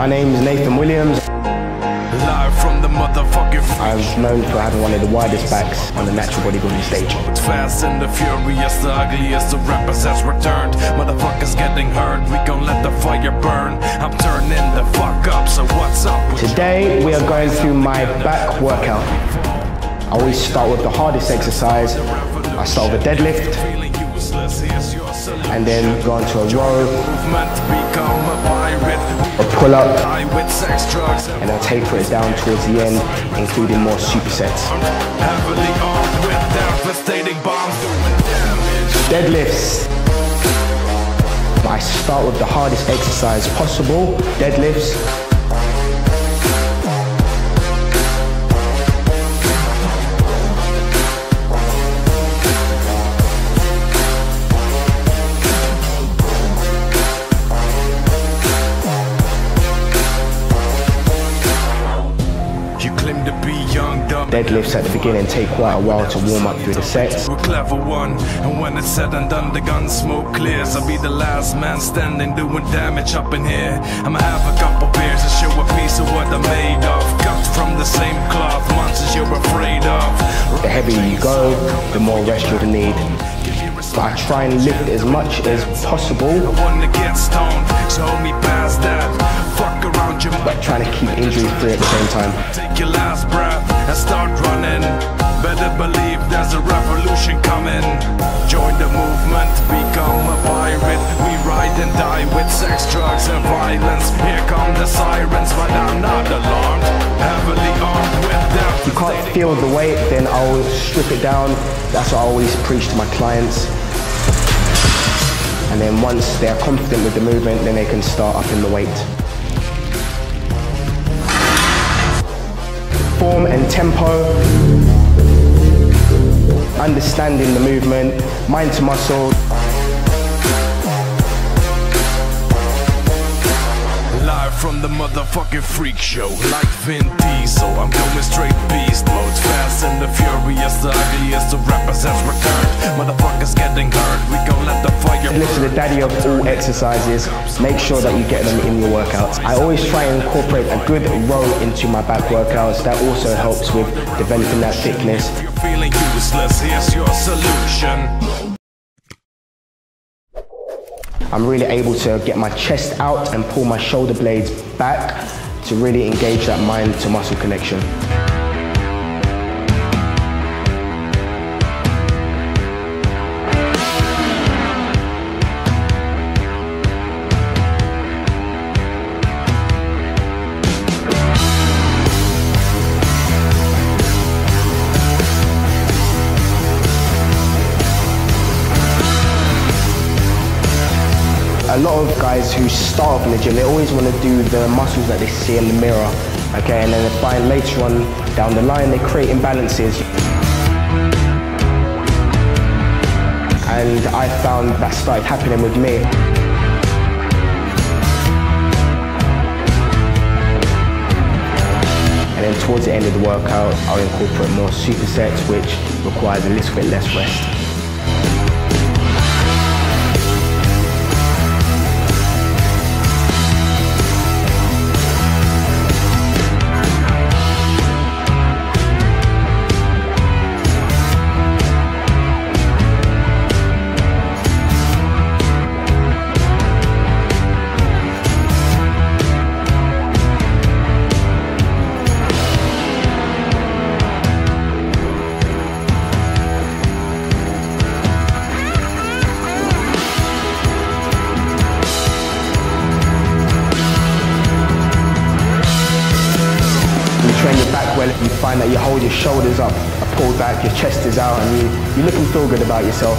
My name is Nathan Williams. Live from the motherfucking I'm known for having one of the widest backs on the natural bodybuilding stage. Fast and the furious, the ugliest of rappers has returned. Motherfuckers getting hurt, we gon' let the fire burn. I'm turning the fuck up, so what's up? Today we are going through my back workout. I always start with the hardest exercise. I start with a deadlift Feeling useless, here's your solution. and then go into a row, pull up, Die with sex, drugs, and then taper it down towards the end, including more supersets. heavily armed with devastating bombs. Doing damage. Deadlifts. I start with the hardest exercise possible, deadlifts. Deadlifts at the beginning take quite a while to warm up through the sets. A clever one, and when it's said and done, the gun smoke clears. I'll be the last man standing, doing damage up in here. I'ma have a couple beers to show a piece of what I'm made of. Cut from the same cloth, monsters you're afraid of. The heavier you go, the more rest you'll need. But I try and lift as much as possible, I wanna get stoned, so hold me past that. But trying to keep injury free at the same time. Take your last breath and start running. Better believe there's a revolution coming. Join the movement, become a pirate. We ride and die with sex, drugs, and violence. Here come the sirens, but I'm not alarmed. Heavily armed with. If you can't feel the weight, then I'll strip it down. That's what I always preach to my clients. And then once they're confident with the movement, then they can start upping the weight. Form and tempo, understanding the movement, mind to muscle. From the motherfucking freak show, like Vin Diesel. I'm going straight beast mode, fast and the furious. The ugliest of rappers has returned. Motherfuckers getting hurt, we gon' let the fire Lift the daddy of all exercises. Make sure that you get them in your workouts. I always try and incorporate a good row into my back workouts. That also helps with developing that thickness. You're feeling useless, here's your solution. I'm really able to get my chest out and pull my shoulder blades back to really engage that mind to muscle connection. Lot of guys who start off in the gym, they always want to do the muscles that they see in the mirror. Okay, and then they find later on down the line they create imbalances. And I found that started happening with me. And then towards the end of the workout, I'll incorporate more supersets, which requires a little bit less rest. You your back well, you find that you hold your shoulders up, are pulled back, your chest is out, and you, you look and feel good about yourself.